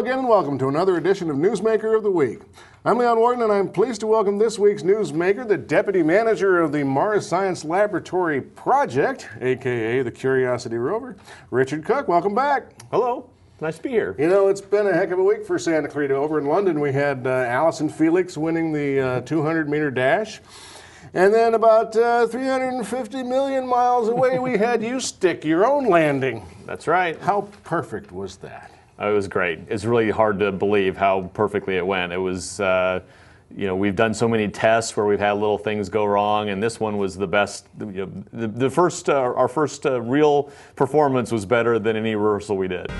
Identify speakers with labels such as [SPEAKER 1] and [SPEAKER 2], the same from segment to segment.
[SPEAKER 1] Again and welcome to another edition of Newsmaker of the Week. I'm Leon Worden and I'm pleased to welcome this week's newsmaker, the Deputy Manager of the Mars Science Laboratory Project, aka the Curiosity Rover, Richard Cook. Welcome back.
[SPEAKER 2] Hello. Nice to be here.
[SPEAKER 1] You know, it's been a heck of a week for Santa Clarita. Over in London, we had uh, Allyson Felix winning the uh, 200 meter dash. And then about uh, 350 million miles away, we had you stick your own landing.
[SPEAKER 2] That's right.
[SPEAKER 1] How perfect was that?
[SPEAKER 2] It was great. It's really hard to believe how perfectly it went. It was, uh, you know, we've done so many tests where we've had little things go wrong, and this one was the best. You know, the, the first, uh, our first uh, real performance was better than any rehearsal we did.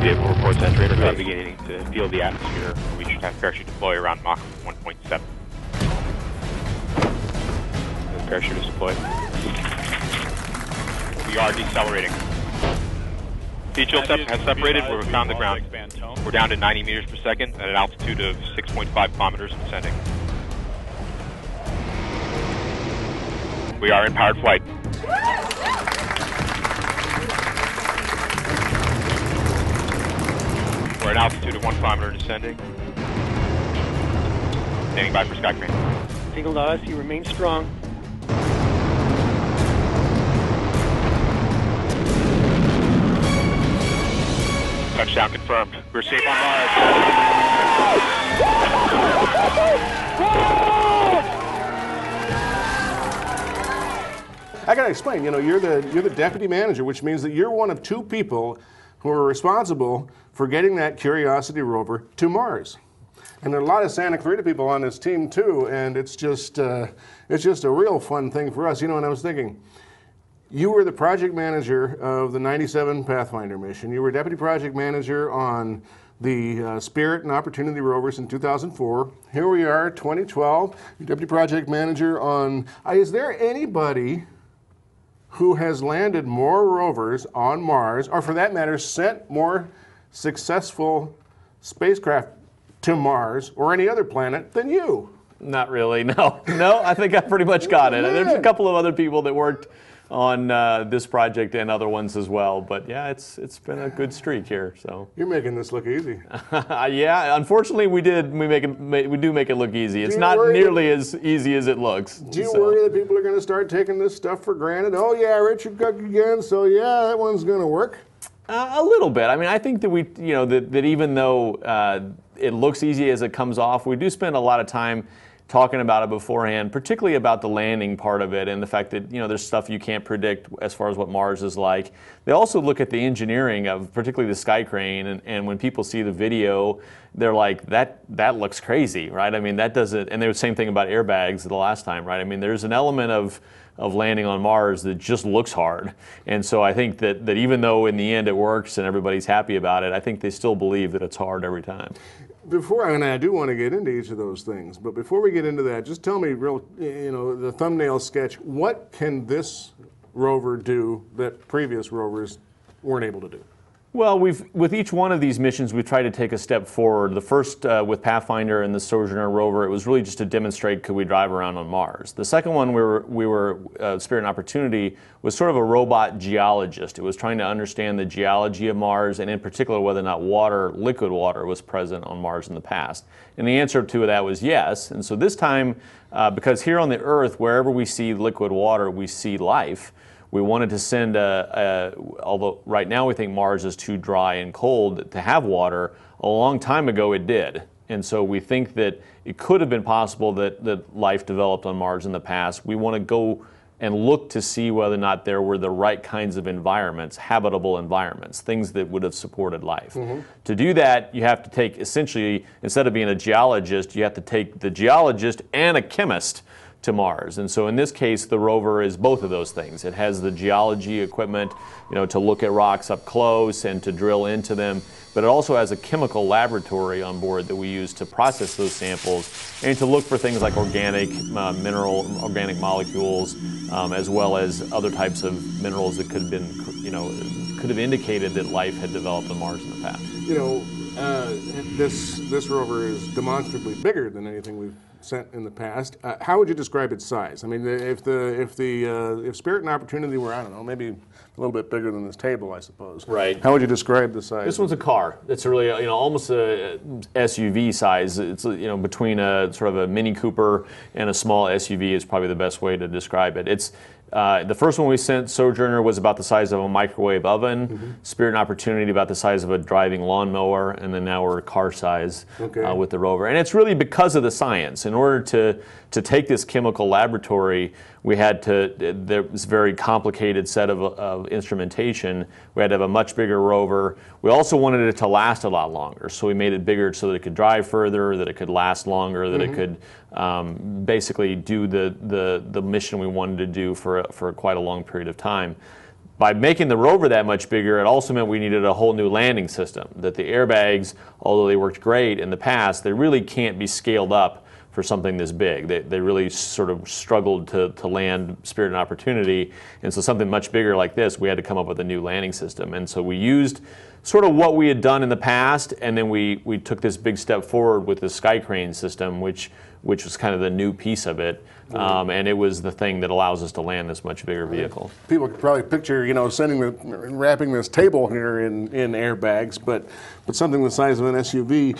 [SPEAKER 3] Vehicle reports that radar cloud beginning to feel the atmosphere. We should have parachute deploy around Mach 1.7. Parachute is deployed. We are decelerating. Heat shield sep- has separated. We're found the ground. We're down to 90 meters per second at an altitude of 6.5 kilometers descending. We are in powered flight. We're at an altitude of one kilometer descending. Standing by for sky crane.
[SPEAKER 4] Signal to us, you remain strong.
[SPEAKER 3] Touchdown confirmed. We're safe on Mars.
[SPEAKER 1] I got to explain. You know, you're the you're the deputy manager, which means that you're one of two people who are responsible for getting that Curiosity rover to Mars. And there are a lot of Santa Clarita people on this team too, and it's just uh, it's just a real fun thing for us. You know, and I was thinking, you were the project manager of the 97 Pathfinder mission. You were deputy project manager on the uh, Spirit and Opportunity rovers in 2004. Here we are, 2012. You're deputy project manager on. Uh, is there anybody who has landed more rovers on Mars, or for that matter, sent more successful spacecraft to Mars or any other planet than you?
[SPEAKER 2] Not really. No, no. I think I pretty much got it. There's a couple of other people that worked on uh, this project and other ones as well. But yeah, it's it's been a good streak here. So
[SPEAKER 1] You're making this look easy.
[SPEAKER 2] yeah, unfortunately, we did we make it we do make it look easy. It's not nearly as easy as it looks.
[SPEAKER 1] Do you
[SPEAKER 2] So-
[SPEAKER 1] worry that people are going to start taking this stuff for granted? Oh, yeah, Richard Cook again, so yeah, that one's going to work.
[SPEAKER 2] Uh, a little bit. I mean, I think that we, you know, that, that even though uh, it looks easy as it comes off, we do spend a lot of time talking about it beforehand, particularly about the landing part of it and the fact that, you know, there's stuff you can't predict as far as what Mars is like. They also look at the engineering of particularly the sky crane, and, and when people see the video, they're like, that, that looks crazy, right? I mean, that doesn't, and the same thing about airbags the last time, right? I mean, there's an element of, of landing on Mars that just looks hard. And so I think that, that even though in the end it works and everybody's happy about it, I think they still believe that it's hard every time.
[SPEAKER 1] Before, and I do want to get into each of those things, but before we get into that, just tell me, real, you know, the thumbnail sketch. What can this rover do that previous rovers weren't able to do?
[SPEAKER 2] Well, we've with each one of these missions, we've tried to take a step forward. The first uh, with Pathfinder and the Sojourner rover, it was really just to demonstrate could we drive around on Mars. The second one, we were, we were uh, Spirit and Opportunity, was sort of a robot geologist. It was trying to understand the geology of Mars, and in particular whether or not water, liquid water, was present on Mars in the past. And the answer to that was yes. And so this time, uh, because here on the Earth, wherever we see liquid water, we see life. We wanted to send a, a, although right now we think Mars is too dry and cold to have water, a long time ago it did. And so we think that it could have been possible that, that life developed on Mars in the past. We want to go and look to see whether or not there were the right kinds of environments, habitable environments, things that would have supported life. Mm-hmm. To do that, you have to take essentially, instead of being a geologist, you have to take the geologist and a chemist to Mars. And so in this case, the rover is both of those things. It has the geology equipment, you know, to look at rocks up close and to drill into them, but it also has a chemical laboratory on board that we use to process those samples and to look for things like organic uh, mineral, organic molecules, um, as well as other types of minerals that could have been, you know, could have indicated that life had developed on Mars in the past.
[SPEAKER 1] You know, uh, this this rover is demonstrably bigger than anything we've sent in the past. Uh, how would you describe its size? I mean, if the if the uh, if Spirit and Opportunity were I don't know maybe a little bit bigger than this table, I suppose.
[SPEAKER 2] Right.
[SPEAKER 1] How would you describe the size?
[SPEAKER 2] This one's a car. It's really you know almost a SUV size. It's you know between a sort of a Mini Cooper and a small SUV is probably the best way to describe it. It's uh, the first one we sent Sojourner was about the size of a microwave oven.
[SPEAKER 1] Mm-hmm.
[SPEAKER 2] Spirit and Opportunity about the size of a driving lawnmower, and then now we're car size
[SPEAKER 1] Okay.
[SPEAKER 2] uh, with the rover. And it's really because of the science. In order to to take this chemical laboratory, we had to there was a very complicated set of, of instrumentation. We had to have a much bigger rover. We also wanted it to last a lot longer, so we made it bigger so that it could drive further, that it could last longer, that it could um, basically do the, the the mission we wanted to do for for quite a long period of time by making the rover that much bigger, it also meant we needed a whole new landing system. That the airbags, although they worked great in the past, they really can't be scaled up for something this big. They, they really sort of struggled to, to land Spirit and Opportunity. And so something much bigger like this, we had to come up with a new landing system. And so we used sort of what we had done in the past, and then we, we took this big step forward with the Sky Crane system, which, which was kind of the new piece of it. Um, and it was the thing that allows us to land this much bigger vehicle.
[SPEAKER 1] People could probably picture, you know, sending the wrapping this table here in, in airbags, but but something the size of an SUV.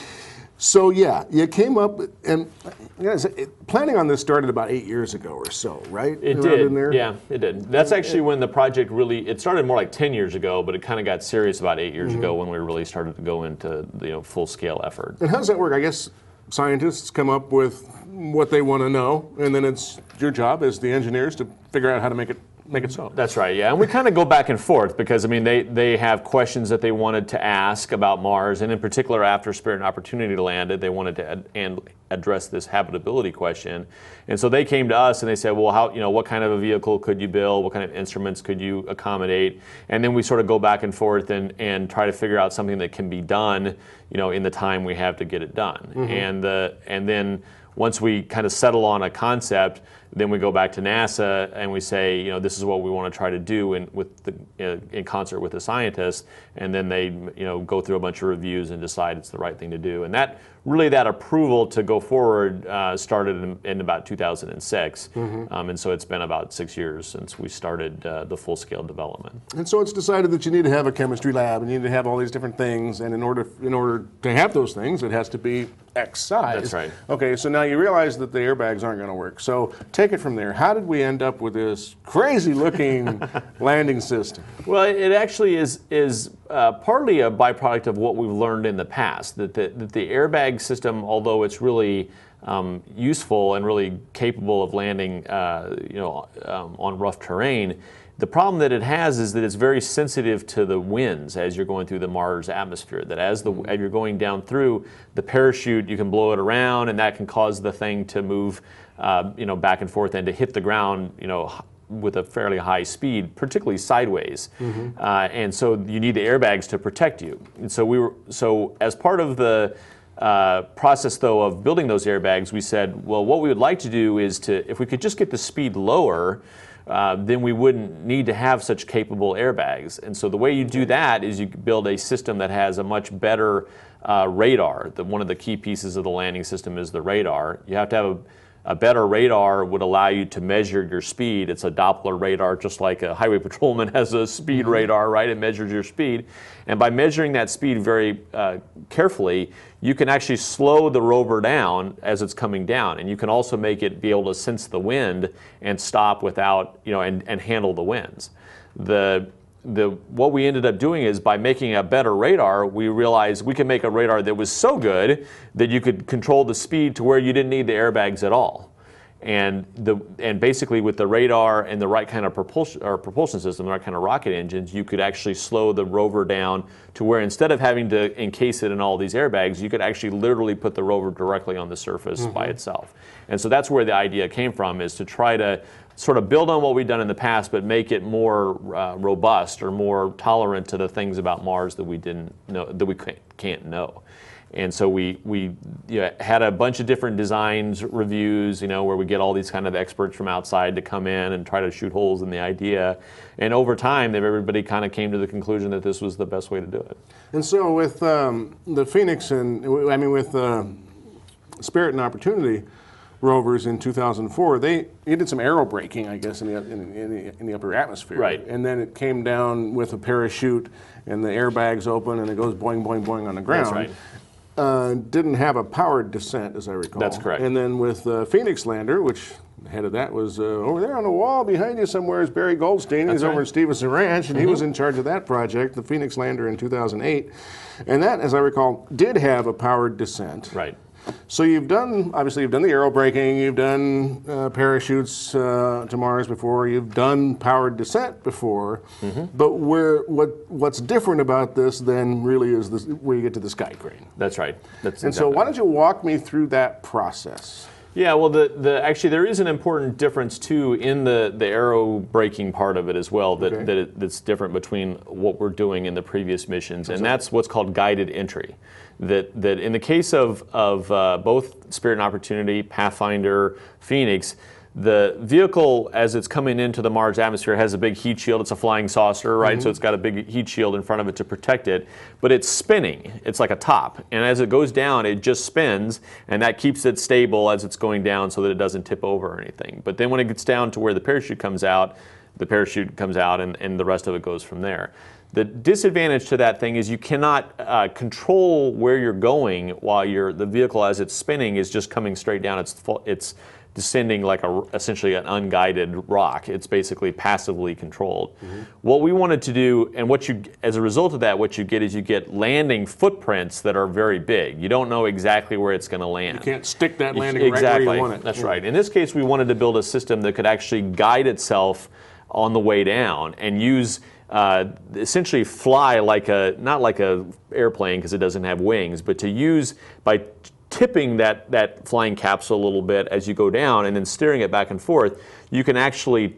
[SPEAKER 1] So yeah, you came up and you guys, it, planning on this started about eight years ago or so, right?
[SPEAKER 2] It
[SPEAKER 1] Around
[SPEAKER 2] did.
[SPEAKER 1] in there?
[SPEAKER 2] Yeah, it did. That's actually when the project really. It started more like ten years ago, but it kind of got serious about eight years ago mm-hmm. when we really started to go into the you know, full scale effort.
[SPEAKER 1] And how does that work? I guess scientists come up with what they want to know, and then it's your job as the engineers to figure out how to make it make it so.
[SPEAKER 2] That's right, yeah. And we kind of go back and forth because, I mean, they, they have questions that they wanted to ask about Mars, and in particular, after Spirit and Opportunity landed, they wanted to ad- and address this habitability question. And so they came to us and they said, well, how, you know, what kind of a vehicle could you build? What kind of instruments could you accommodate? And then we sort of go back and forth and, and try to figure out something that can be done, you know, in the time we have to get it done. Mm-hmm. And, the, and then once we kind of settle on a concept, then we go back to NASA and we say, you know, this is what we want to try to do in, with the, uh, in concert with the scientists, and then they, you know, go through a bunch of reviews and decide it's the right thing to do. And that really that approval to go forward uh, started in, in about 2006, um, and so it's been about six years since we started uh, the full scale development.
[SPEAKER 1] And so it's decided that you need to have a chemistry lab, and you need to have all these different things, and in order in order to have those things, it has to be X size.
[SPEAKER 2] That's right.
[SPEAKER 1] Okay, so now you realize that the airbags aren't going to work. So take it from there. How did we end up with this crazy-looking landing system?
[SPEAKER 2] Well, it actually is is uh, partly a byproduct of what we've learned in the past. That the, that the airbag system, although it's really um, useful and really capable of landing, uh, you know, um, on rough terrain, the problem that it has is that it's very sensitive to the winds as you're going through the Mars atmosphere. That as the as you're going down through the parachute, you can blow it around, and that can cause the thing to move, uh, you know, back and forth and to hit the ground, you know, with a fairly high speed, particularly sideways. Uh, and so you need the airbags to protect you. And so we were so as part of the uh, process though of building those airbags, we said, well, what we would like to do is to if we could just get the speed lower. Uh, then we wouldn't need to have such capable airbags. And so the way you do that is you build a system that has a much better uh, radar. The, one of the key pieces of the landing system is the radar. You have to have a, a better radar would allow you to measure your speed. It's a Doppler radar, just like a highway patrolman has a speed radar, right? It measures your speed. And by measuring that speed very uh, carefully, you can actually slow the rover down as it's coming down. And you can also make it be able to sense the wind and stop without, you know, and, and handle the winds. The the what we ended up doing is by making a better radar, we realized we could make a radar that was so good that you could control the speed to where you didn't need the airbags at all. And the and basically with the radar and the right kind of propulsion or propulsion system, the right kind of rocket engines, you could actually slow the rover down to where instead of having to encase it in all these airbags, you could actually literally put the rover directly on the surface by mm-hmm. itself. And so that's where the idea came from is to try to sort of build on what we've done in the past, but make it more uh, robust or more tolerant to the things about Mars that we didn't know that we can't, know. And so we we you know, had a bunch of different designs reviews, you know, where we get all these kind of experts from outside to come in and try to shoot holes in the idea. And over time, everybody kind of came to the conclusion that this was the best way to do it.
[SPEAKER 1] And so with um, the Phoenix and I mean with uh, Spirit and Opportunity, rovers in 2004, they, they did some aero braking, I guess, in the, in, in, the, in the upper atmosphere.
[SPEAKER 2] Right.
[SPEAKER 1] And then it came down with a parachute, and the airbags open, and it goes boing, boing, boing on the ground.
[SPEAKER 2] That's right.
[SPEAKER 1] Uh, didn't have a powered descent, as I recall.
[SPEAKER 2] That's correct.
[SPEAKER 1] And then with the Phoenix lander, which the head of that was uh, over there on the wall behind you somewhere is Barry Goldstein. He's
[SPEAKER 2] That's
[SPEAKER 1] over at Stevenson Ranch, and he was in charge of that project, the Phoenix lander in 2008. And that, as I recall, did have a powered descent.
[SPEAKER 2] Right.
[SPEAKER 1] So you've done, obviously, you've done the aero braking, you've done uh, parachutes uh, to Mars before, you've done powered descent before.
[SPEAKER 2] Mm-hmm.
[SPEAKER 1] But where what what's different about this then really is this, where you get to the sky crane.
[SPEAKER 2] That's right. That's
[SPEAKER 1] And so,
[SPEAKER 2] exactly
[SPEAKER 1] why don't you walk me through that process?
[SPEAKER 2] Yeah, well, the, the actually there is an important difference too in the, the aero braking part of it as well that,
[SPEAKER 1] Okay.
[SPEAKER 2] that it, that's different between what we're doing in the previous missions, and that's what's called guided entry. That that in the case of of uh, both Spirit and Opportunity, Pathfinder, Phoenix. The vehicle, as it's coming into the Mars atmosphere, has a big heat shield. It's a flying saucer, right? So it's got a big heat shield in front of it to protect it. But it's spinning. It's like a top. And as it goes down, it just spins, and that keeps it stable as it's going down so that it doesn't tip over or anything. But then when it gets down to where the parachute comes out, the parachute comes out, and, and the rest of it goes from there. The disadvantage to that thing is you cannot uh, control where you're going while you're, the vehicle, as it's spinning, is just coming straight down. It's, it's descending like a essentially an unguided rock. It's basically passively controlled. What we wanted to do, and what you, as a result of that, what you get is you get landing footprints that are very big. You don't know exactly where it's going to land.
[SPEAKER 1] You can't stick that
[SPEAKER 2] You-
[SPEAKER 1] landing
[SPEAKER 2] exactly.
[SPEAKER 1] right where you want it.
[SPEAKER 2] That's right. In this case, we wanted to build a system that could actually guide itself on the way down and use uh, essentially fly like a not like a airplane because it doesn't have wings, but to use by tipping that that flying capsule a little bit as you go down and then steering it back and forth. You can actually,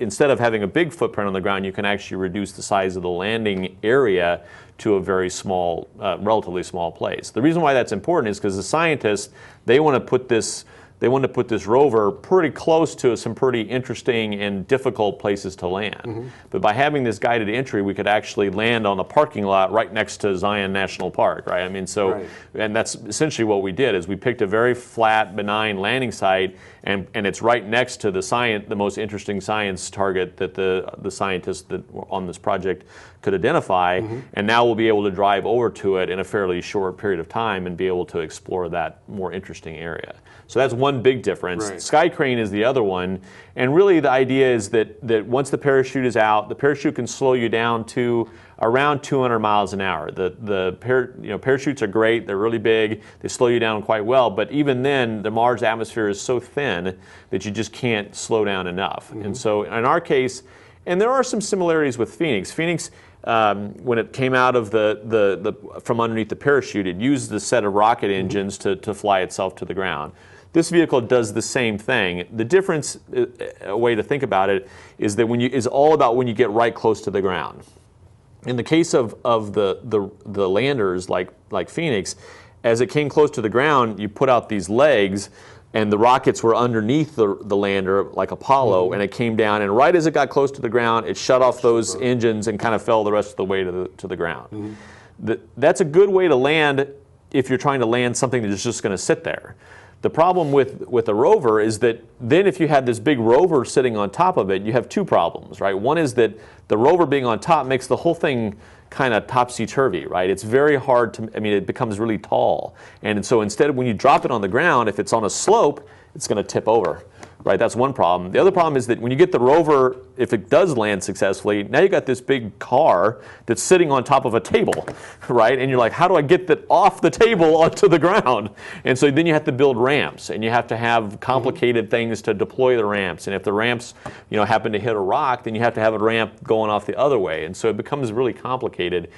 [SPEAKER 2] instead of having a big footprint on the ground, you can actually reduce the size of the landing area to a very small, uh, relatively small place. The reason why that's important is because the scientists they want to put this they wanted to put this rover pretty close to some pretty interesting and difficult places to land. Mm-hmm. But by having this guided entry, we could actually land on a parking lot right next to Zion National Park, right? I mean, so,
[SPEAKER 1] Right.
[SPEAKER 2] and that's essentially what we did is we picked a very flat, benign landing site, and, and it's right next to the science, the most interesting science target that the the scientists that were on this project could identify. Mm-hmm. And now we'll be able to drive over to it in a fairly short period of time and be able to explore that more interesting area. So that's one big difference.
[SPEAKER 1] Right.
[SPEAKER 2] Sky crane is the other one, and really the idea is that that once the parachute is out, the parachute can slow you down to around 200 miles an hour. The the par, you know parachutes are great; they're really big. They slow you down quite well. But even then, the Mars atmosphere is so thin that you just can't slow down enough. And so in our case, and there are some similarities with Phoenix. Phoenix. Um, when it came out of the, the, the from underneath the parachute, it used the set of rocket engines to, to fly itself to the ground. This vehicle does the same thing. The difference, uh, a way to think about it, is that when you is all about when you get right close to the ground. In the case of, of the, the, the landers like, like Phoenix, as it came close to the ground, you put out these legs, and the rockets were underneath the, the lander like Apollo, and it came down, and right as it got close to the ground, it shut off those engines and kind of fell the rest of the way to the, to the ground. The- that's a good way to land if you're trying to land something that's just going to sit there. The problem with, with a rover is that then if you had this big rover sitting on top of it, you have two problems, right? One is that the rover being on top makes the whole thing kind of topsy-turvy, right? It's very hard to, I mean, it becomes really tall. And so instead when you drop it on the ground, if it's on a slope, it's going to tip over, right? That's one problem. The other problem is that when you get the rover, if it does land successfully, now you got this big car that's sitting on top of a table, right? And you're like, how do I get that off the table onto the ground? And so then you have to build ramps, and you have to have mm-hmm. complicated things to deploy the ramps. And if the ramps, you know, happen to hit a rock, then you have to have a ramp going off the other way. And so it becomes really complicated.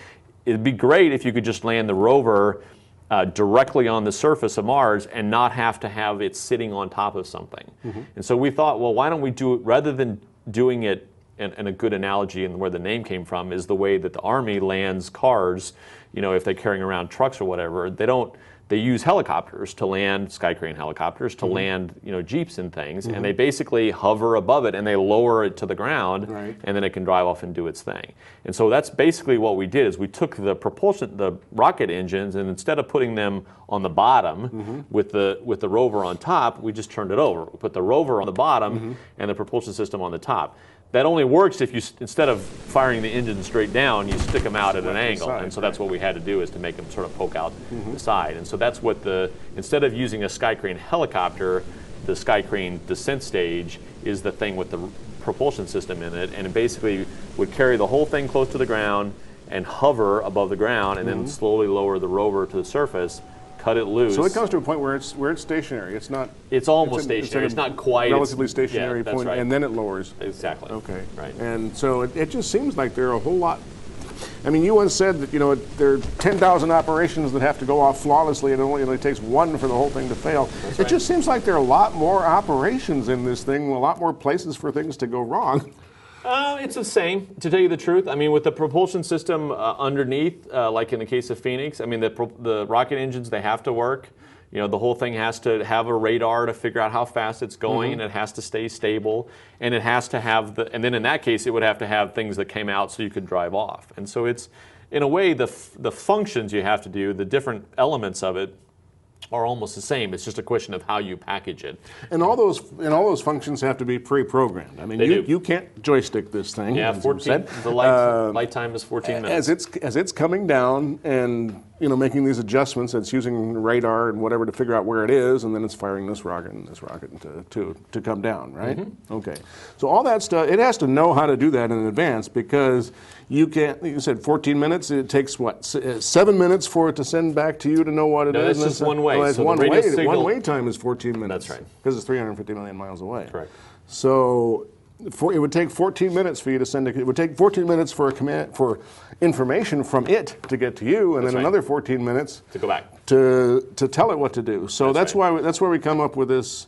[SPEAKER 2] It'd be great if you could just land the rover uh, directly on the surface of Mars and not have to have it sitting on top of something. And so we thought, well, why don't we do it rather than doing it? And, and a good analogy and where the name came from is the way that the army lands cars. You know, if they're carrying around trucks or whatever, they don't they use helicopters to land sky crane helicopters
[SPEAKER 1] Mm-hmm.
[SPEAKER 2] to land you know jeeps and things and they basically hover above it and they lower it to the ground
[SPEAKER 1] Right.
[SPEAKER 2] and then it can drive off and do its thing and so that's basically what we did is we took the propulsion the rocket engines and instead of putting them on the bottom
[SPEAKER 1] Mm-hmm.
[SPEAKER 2] with the with the rover on top we just turned it over we put the rover on the bottom
[SPEAKER 1] Mm-hmm.
[SPEAKER 2] and the propulsion system on the top that only works if you instead of firing the engine straight down you stick them out at an angle.
[SPEAKER 1] Side,
[SPEAKER 2] and so that's what we had to do is to make them sort of poke out
[SPEAKER 1] Mm-hmm.
[SPEAKER 2] the side. And so that's what the instead of using a sky crane helicopter the sky crane descent stage is the thing with the propulsion system in it. And it basically would carry the whole thing close to the ground and hover above the ground and then slowly lower the rover to the surface cut it loose.
[SPEAKER 1] So it comes to a point where it's where it's stationary. It's not.
[SPEAKER 2] It's almost
[SPEAKER 1] at-
[SPEAKER 2] stationary.
[SPEAKER 1] at
[SPEAKER 2] It's not quite. It's-
[SPEAKER 1] Relatively stationary
[SPEAKER 2] that's
[SPEAKER 1] point,
[SPEAKER 2] right.
[SPEAKER 1] and then it lowers.
[SPEAKER 2] exactly
[SPEAKER 1] Okay.
[SPEAKER 2] right
[SPEAKER 1] And so it, it just seems like there are a whole lot. I mean, you once said that you know there are 10,000 operations that have to go off flawlessly, and it only, it only takes one for the whole thing to fail. it
[SPEAKER 2] right.
[SPEAKER 1] just seems like there are a lot more operations in this thing, a lot more places for things to go wrong.
[SPEAKER 2] Uh, it's the same, to tell you the truth. I mean, with the propulsion system uh, underneath, uh, like in the case of Phoenix, I mean, the, pro- the rocket engines, they have to work. You know, the whole thing has to have a radar to figure out how fast it's going, and it has to stay stable, and it has to have the, and then in that case, it would have to have things that came out so you could drive off. And so it's, in a way, the, f- the functions you have to do, the different elements of it, are almost the same. It's just a question of how you package it.
[SPEAKER 1] And all those and all those functions have to be pre-programmed. I mean,
[SPEAKER 2] They
[SPEAKER 1] you,
[SPEAKER 2] do.
[SPEAKER 1] you can't joystick this thing.
[SPEAKER 2] Yeah,
[SPEAKER 1] as
[SPEAKER 2] 14.
[SPEAKER 1] said.
[SPEAKER 2] The light,
[SPEAKER 1] Uh,
[SPEAKER 2] light time is 14 minutes.
[SPEAKER 1] as it's as it's coming down and you know making these adjustments, it's using radar and whatever to figure out where it is, and then it's firing this rocket and this rocket to to, to come down, right?
[SPEAKER 2] Mm-hmm.
[SPEAKER 1] Okay, so all that stuff it has to know how to do that in advance because you can't. You said 14 minutes. It takes what uh, seven minutes for it to send back to you to know what it is.
[SPEAKER 2] No, that's just one way.
[SPEAKER 1] Oh,
[SPEAKER 2] So
[SPEAKER 1] one way.
[SPEAKER 2] signal-
[SPEAKER 1] One way time is 14 minutes.
[SPEAKER 2] That's right.
[SPEAKER 1] Because it's 350 million miles away.
[SPEAKER 2] Correct.
[SPEAKER 1] So for, it would take 14 minutes for you to send a, it would take 14 minutes for a command for information from it to get to you, and
[SPEAKER 2] That's
[SPEAKER 1] then
[SPEAKER 2] right.
[SPEAKER 1] another 14 minutes
[SPEAKER 2] to go back.
[SPEAKER 1] to to tell it what to do. So
[SPEAKER 2] That's
[SPEAKER 1] that's,
[SPEAKER 2] right.
[SPEAKER 1] why we, that's where we come up with this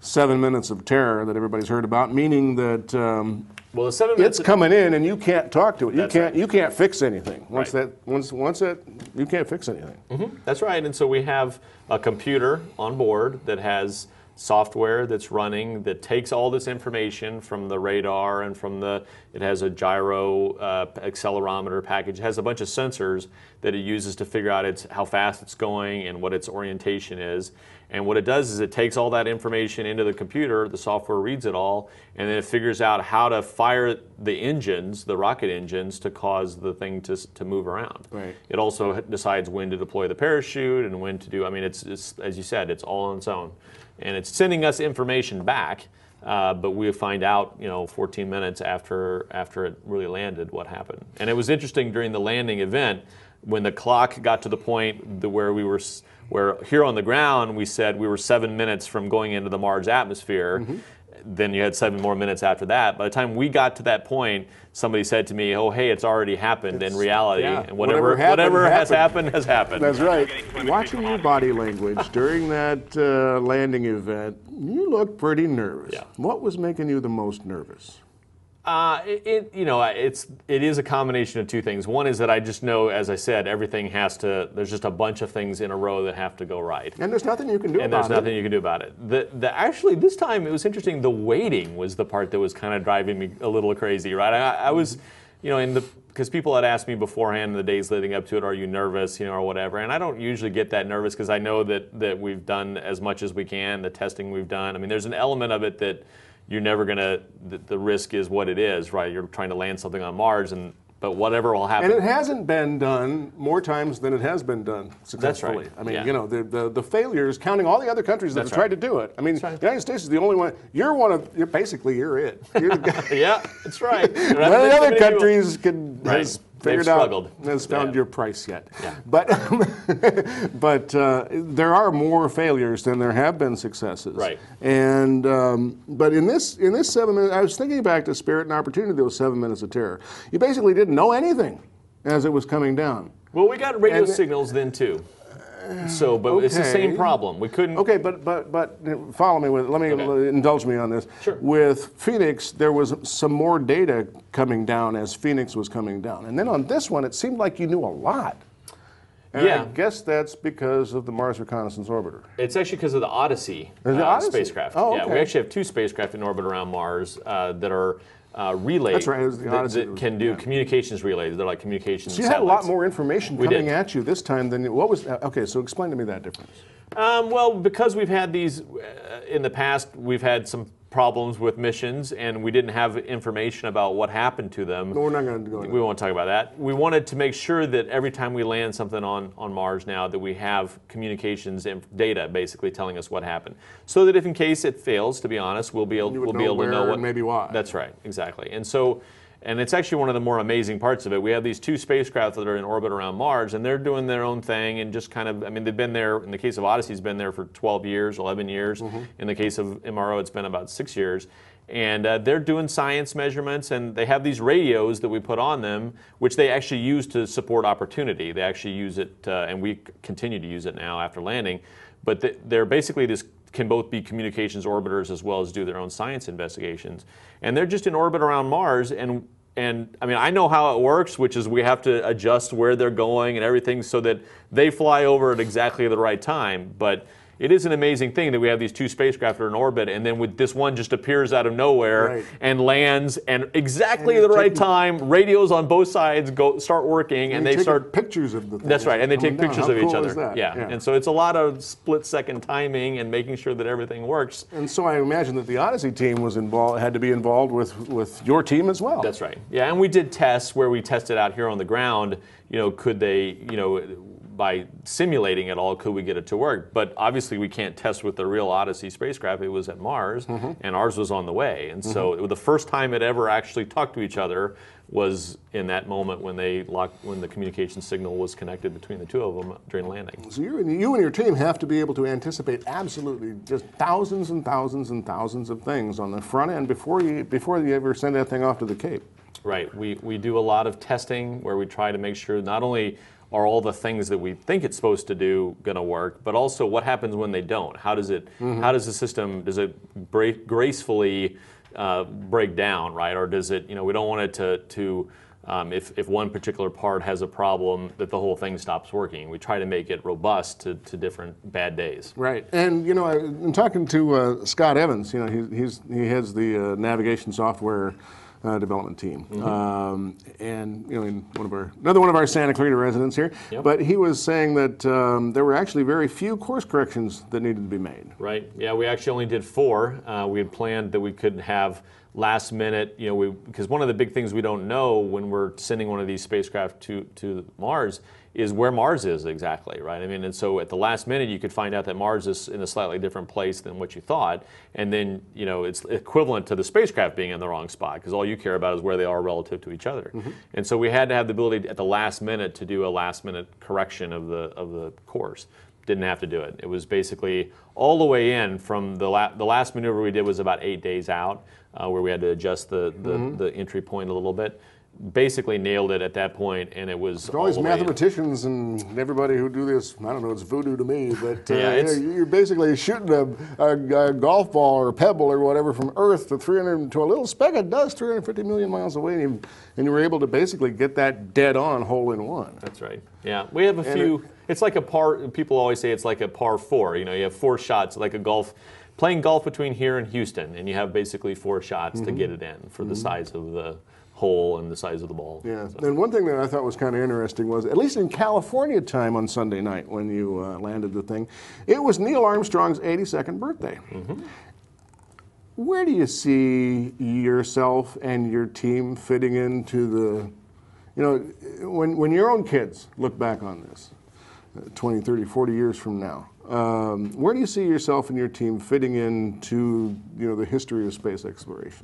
[SPEAKER 1] seven minutes of terror that everybody's heard about, meaning that um,
[SPEAKER 2] Well, the seven minutes.
[SPEAKER 1] it's coming in and you can't talk to it. You can't
[SPEAKER 2] right.
[SPEAKER 1] you can't fix anything once that once once it you can't fix anything.
[SPEAKER 2] That's right. And so we have a computer on board that has software that's running that takes all this information from the radar and from the it has a gyro uh, accelerometer package it has a bunch of sensors that it uses to figure out its how fast it's going and what its orientation is and what it does is it takes all that information into the computer the software reads it all and then it figures out how to fire the engines the rocket engines to cause the thing to, to move around
[SPEAKER 1] Right.
[SPEAKER 2] it also decides when to deploy the parachute and when to do. I mean, it's, it's as you said, it's all on its own, and it's sending us information back. Uh, but we find out, you know, 14 minutes after after it really landed, what happened. And it was interesting during the landing event when the clock got to the point where we were, where here on the ground we said we were seven minutes from going into the Mars atmosphere.
[SPEAKER 1] Mm-hmm.
[SPEAKER 2] Then you had seven more minutes after that. By the time we got to that point, somebody said to me, "Oh, hey, it's already happened in reality,
[SPEAKER 1] yeah.
[SPEAKER 2] and whatever
[SPEAKER 1] Whatever happened,
[SPEAKER 2] whatever has
[SPEAKER 1] happened."
[SPEAKER 2] happened has happened."
[SPEAKER 1] That's right. Watching your body language during that uh, landing event, you look pretty nervous.
[SPEAKER 2] Yeah.
[SPEAKER 1] What was making you the most nervous?
[SPEAKER 2] Uh, it, it, you know, it's it is a combination of two things. One is that I just know, as I said, everything has to. There's just a bunch of things in a row that have to go right.
[SPEAKER 1] And there's nothing you can do
[SPEAKER 2] and
[SPEAKER 1] about
[SPEAKER 2] there's nothing you can do about it. The, the actually this time it was interesting. The waiting was the part that was kind of driving me a little crazy. Right, I, I was, you know, in the because people had asked me beforehand in the days leading up to it, are you nervous, you know, or whatever. And I don't usually get that nervous because I know that that we've done as much as we can, the testing we've done. I mean, there's an element of it that you're never gonna. The, the risk is what it is, right? You're trying to land something on Mars, and but whatever will happen.
[SPEAKER 1] And it hasn't been done more times than it has been done successfully. I mean,
[SPEAKER 2] yeah.
[SPEAKER 1] you know, the, the, the failures, counting all the other countries that
[SPEAKER 2] That's
[SPEAKER 1] have
[SPEAKER 2] right.
[SPEAKER 1] tried to do it. I mean,
[SPEAKER 2] right.
[SPEAKER 1] the United States is the only one. You're one of. You're basically you're it. You're the guy.
[SPEAKER 2] yeah, that's right.
[SPEAKER 1] None of the other countries can
[SPEAKER 2] Right.
[SPEAKER 1] has figured out
[SPEAKER 2] struggled.
[SPEAKER 1] has found
[SPEAKER 2] Yeah.
[SPEAKER 1] your price yet.
[SPEAKER 2] Yeah.
[SPEAKER 1] But but uh, there are more failures than there have been successes.
[SPEAKER 2] Right.
[SPEAKER 1] And um, but in this in this seven minutes, I was thinking back to Spirit and Opportunity. Those seven minutes of terror. You basically didn't know anything as it was coming down.
[SPEAKER 2] Well, we got radio
[SPEAKER 1] And-
[SPEAKER 2] signals then too. So, but it's the same problem. We couldn't.
[SPEAKER 1] Okay, but but but follow me with. Let me
[SPEAKER 2] Okay.
[SPEAKER 1] indulge me on this.
[SPEAKER 2] Sure.
[SPEAKER 1] With Phoenix, there was some more data coming down as Phoenix was coming down, and then on this one, it seemed like you knew a lot. And
[SPEAKER 2] Yeah.
[SPEAKER 1] I guess that's because of the Mars Reconnaissance Orbiter.
[SPEAKER 2] It's actually because of the Odyssey, uh,
[SPEAKER 1] Odyssey?
[SPEAKER 2] spacecraft.
[SPEAKER 1] Oh,
[SPEAKER 2] Yeah, we actually have two spacecraft in orbit around Mars uh, that are uh, relay.
[SPEAKER 1] That's right, it was the
[SPEAKER 2] that,
[SPEAKER 1] Odyssey
[SPEAKER 2] that
[SPEAKER 1] that was-
[SPEAKER 2] can do communications relays. They're like communications.
[SPEAKER 1] So you had a lot
[SPEAKER 2] satellites.
[SPEAKER 1] more information
[SPEAKER 2] We
[SPEAKER 1] coming
[SPEAKER 2] did.
[SPEAKER 1] at you this time than what was. uh, Okay, so explain to me that difference.
[SPEAKER 2] Um, well, because we've had these uh, in the past, we've had some problems with missions, and we didn't have information about what happened to them.
[SPEAKER 1] No, we're not going to go.
[SPEAKER 2] We won't talk about that. We wanted to make sure that every time we land something on, on Mars now, that we have communications and data basically telling us what happened, so that if in case it fails, to be honest, we'll be able, we'll be able to know what
[SPEAKER 1] maybe why.
[SPEAKER 2] That's right, exactly. And so, and it's actually one of the more amazing parts of it. We have these two spacecraft that are in orbit around Mars, and they're doing their own thing and just kind of, I mean, they've been there. In the case of Odyssey's been there for 12 years, 11 years.
[SPEAKER 1] Mm-hmm.
[SPEAKER 2] In the case of MRO, it's been about six years and uh, they're doing science measurements and they have these radios that we put on them which they actually use to support opportunity they actually use it uh, and we continue to use it now after landing but they're basically this can both be communications orbiters as well as do their own science investigations and they're just in orbit around mars and and I mean, I know how it works, which is we have to adjust where they're going and everything so that they fly over at exactly the right time. But it is an amazing thing that we have these two spacecraft that are in orbit, and then with this one just appears out of nowhere
[SPEAKER 1] Right.
[SPEAKER 2] and lands, and exactly
[SPEAKER 1] And
[SPEAKER 2] at the right time, radios on both sides go start working, and
[SPEAKER 1] You're
[SPEAKER 2] they start.
[SPEAKER 1] pictures of the.
[SPEAKER 2] That's right, and they take pictures of each other.
[SPEAKER 1] that?
[SPEAKER 2] Yeah. and so it's a lot of split-second timing and making sure that everything works.
[SPEAKER 1] And so I imagine that the Odyssey team was involved, had to be involved with with your team as well.
[SPEAKER 2] That's right. Yeah, and we did tests where we tested out here on the ground. You know, could they, you know, by simulating it all, could we get it to work? But obviously, we can't test with the real Odyssey spacecraft. It was at Mars,
[SPEAKER 1] Mm-hmm.
[SPEAKER 2] and ours was on the way. And so, was the first time it ever actually talked to each other was in that moment when they locked, when the communication signal was connected between the two of them during landing.
[SPEAKER 1] So you and, you and your team have to be able to anticipate absolutely just thousands and thousands and thousands of things on the front end before you before you ever send that thing off to the Cape.
[SPEAKER 2] Right. We, we do a lot of testing where we try to make sure not only are all the things that we think it's supposed to do going to work, but also what happens when they don't. How does it? How does the system? Does it break gracefully uh, break down? Right. Or does it? You know, we don't want it to to um, if, if one particular part has a problem, that the whole thing stops working. We try to make it robust to, to different bad days.
[SPEAKER 1] Right, and you know, I, am talking to uh, Scott Evans, you know, he, he's he heads the uh, navigation software uh, development team,
[SPEAKER 2] Mm-hmm.
[SPEAKER 1] um, and you know, in one of our another one of our Santa Clarita residents here.
[SPEAKER 2] Yep.
[SPEAKER 1] But he was saying that um, there were actually very few course corrections that needed to be made.
[SPEAKER 2] Right. Yeah, we actually only did four. Uh, we had planned that we could have last minute, you know, we because one of the big things we don't know when we're sending one of these spacecraft to to Mars is where Mars is exactly, right? I mean, and so at the last minute you could find out that Mars is in a slightly different place than what you thought, and then you know it's equivalent to the spacecraft being in the wrong spot because all you care about is where they are relative to each other. And so we had to have the ability at the last minute to do a last minute correction of the of the course didn't have to do it. It was basically all the way in from the, la- the last maneuver we did was about eight days out, uh, where we had to adjust the, the, the entry point a little bit. Basically nailed it at that point, and it was
[SPEAKER 1] All
[SPEAKER 2] always in.
[SPEAKER 1] mathematicians and everybody who do this, I don't know, it's voodoo to me, but uh,
[SPEAKER 2] Yeah, it's-
[SPEAKER 1] you're basically shooting a, a, a golf ball or a pebble or whatever from Earth to 300 to a little speck of dust 350 million miles away, and you, and you were able to basically get that dead on hole in one.
[SPEAKER 2] That's right. Yeah, we have a
[SPEAKER 1] And
[SPEAKER 2] few. it's like a par. People always say it's like a par four. You know, you have four shots, like a golf, playing golf between here and Houston, and you have basically four shots to get it in for the size of the hole and the size of the ball.
[SPEAKER 1] Yeah.
[SPEAKER 2] So-
[SPEAKER 1] And one thing that I thought was kind of interesting was, at least in California time on Sunday night when you uh, landed the thing, it was Neil Armstrong's 82nd birthday. Where do you see yourself and your team fitting into the, you know, when, when your own kids look back on this, uh, 20, 30, 40 years from now, um, where do you see yourself and your team fitting into, you know, the history of space exploration?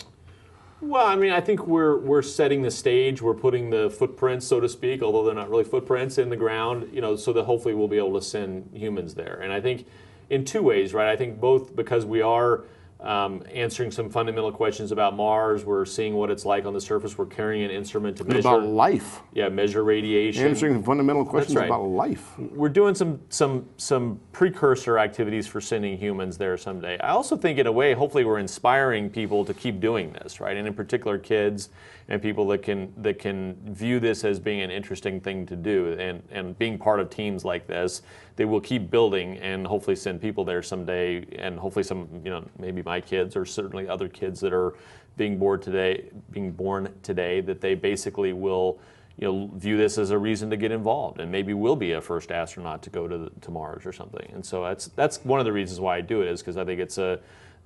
[SPEAKER 2] Well, I mean, I think we're we're setting the stage. We're putting the footprints, so to speak, although they're not really footprints, in the ground. You know, so that hopefully we'll be able to send humans there. And I think in two ways, right? I think both because we are um, answering some fundamental questions about Mars. We're seeing what it's like on the surface. We're carrying an instrument to measure,
[SPEAKER 1] About life.
[SPEAKER 2] yeah, measure radiation.
[SPEAKER 1] Answering fundamental questions
[SPEAKER 2] right.
[SPEAKER 1] about life.
[SPEAKER 2] We're doing some some some precursor activities for sending humans there someday. I also think, in a way, hopefully, we're inspiring people to keep doing this, right? And in particular, kids and people that can that can view this as being an interesting thing to do, and and being part of teams like this, they will keep building and hopefully send people there someday, and hopefully some, you know, maybe my kids or certainly other kids that are being born today, being born today, that they basically will you know, view this as a reason to get involved, and maybe will be a first astronaut to go to, the, to Mars or something. And so that's that's one of the reasons why I do it is because I think it's a,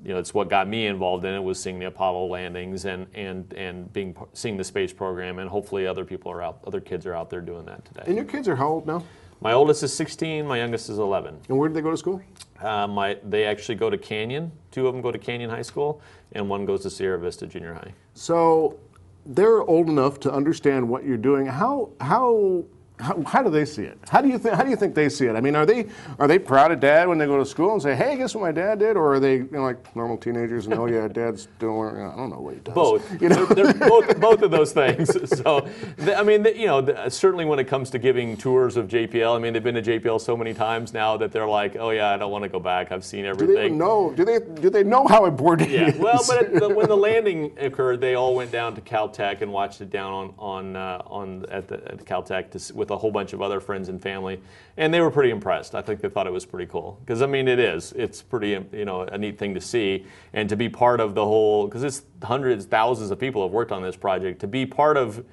[SPEAKER 2] you know, it's what got me involved in it was seeing the Apollo landings and and and being seeing the space program, and hopefully other people are out, other kids are out there doing that today.
[SPEAKER 1] And your kids are how old now?
[SPEAKER 2] My oldest is 16, my youngest is 11.
[SPEAKER 1] And where did they go to school?
[SPEAKER 2] Uh, my they actually go to Canyon. Two of them go to Canyon High School, and one goes to Sierra Vista Junior High.
[SPEAKER 1] So they're old enough to understand what you're doing. How how how, how do they see it? How do you think? How do you think they see it? I mean, are they are they proud of dad when they go to school and say, "Hey, guess what my dad did?" Or are they you know, like normal teenagers and oh yeah, dad's doing I don't know what he does.
[SPEAKER 2] Both.
[SPEAKER 1] You know?
[SPEAKER 2] They're, they're both, both of those things. So, I mean, you know, certainly when it comes to giving tours of JPL, I mean, they've been to JPL so many times now that they're like, oh yeah, I don't want to go back. I've seen
[SPEAKER 1] Do
[SPEAKER 2] everything.
[SPEAKER 1] they even know? Do they do they know how important it
[SPEAKER 2] Yeah,
[SPEAKER 1] is?
[SPEAKER 2] well, but it, the, when the landing occurred, they all went down to Caltech and watched it down on on uh, on at, the, at Caltech to, with a whole bunch of other friends and family, and they were pretty impressed. I think they thought it was pretty cool because I mean, it is. It's pretty you know a neat thing to see and to be part of the whole because it's hundreds, thousands of people have worked on this project. To be part of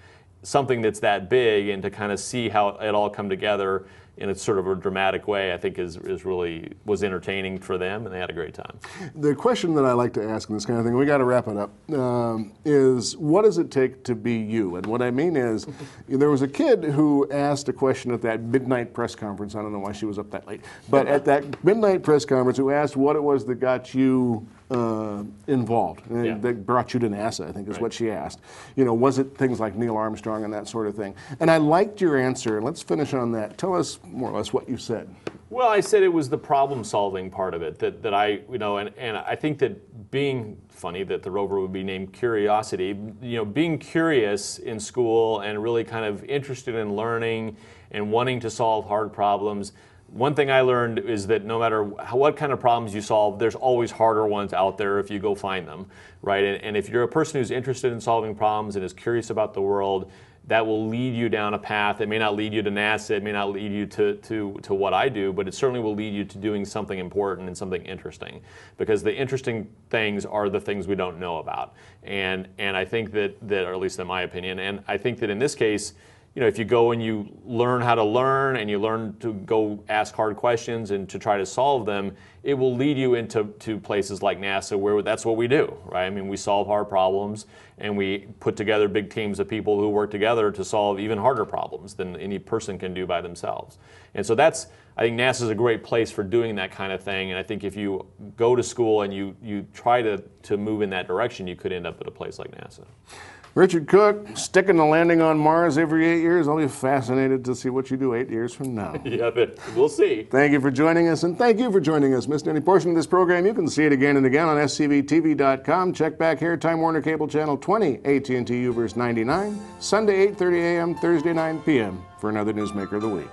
[SPEAKER 2] something that's that big and to kind of see how it all come together in a sort of a dramatic way, I think is, is really was entertaining for them, and they had a great time.
[SPEAKER 1] The question that I like to ask in this kind of thing, we got to wrap it up, um, is what does it take to be you? And what I mean is, there was a kid who asked a question at that midnight press conference. I don't know why she was up that late, but at that midnight press conference, who asked what it was that got you uh, involved,
[SPEAKER 2] Yeah.
[SPEAKER 1] that brought you to NASA. I think is
[SPEAKER 2] Right.
[SPEAKER 1] what she asked. You know, was it things like Neil Armstrong and that sort of thing? And I liked your answer. Let's finish on that. Tell us more or less what you said.
[SPEAKER 2] Well, I said it was the problem solving part of it that, that I, you know, and, and I think that being funny that the rover would be named Curiosity, you know, being curious in school and really kind of interested in learning and wanting to solve hard problems. One thing I learned is that no matter what kind of problems you solve, there's always harder ones out there if you go find them, right? And, and if you're a person who's interested in solving problems and is curious about the world, that will lead you down a path. It may not lead you to NASA, it may not lead you to, to, to what I do, but it certainly will lead you to doing something important and something interesting. Because the interesting things are the things we don't know about. And, and I think that, that, or at least in my opinion, and I think that in this case, you know, if you go and you learn how to learn and you learn to go ask hard questions and to try to solve them, it will lead you into to places like NASA where that's what we do, right? I mean, we solve hard problems and we put together big teams of people who work together to solve even harder problems than any person can do by themselves. And so that's, I think NASA is a great place for doing that kind of thing. And I think if you go to school and you, you try to, to move in that direction, you could end up at a place like NASA.
[SPEAKER 1] Richard Cook, sticking the landing on Mars every eight years. I'll be fascinated to see what you do eight years from now.
[SPEAKER 2] Yeah, but we'll see.
[SPEAKER 1] Thank you for joining us, and thank you for joining us. Missed any portion of this program, you can see it again and again on scvtv.com. Check back here, Time Warner Cable Channel 20, AT&T Uverse 99, Sunday 8.30 a.m., Thursday 9 p.m. for another Newsmaker of the Week.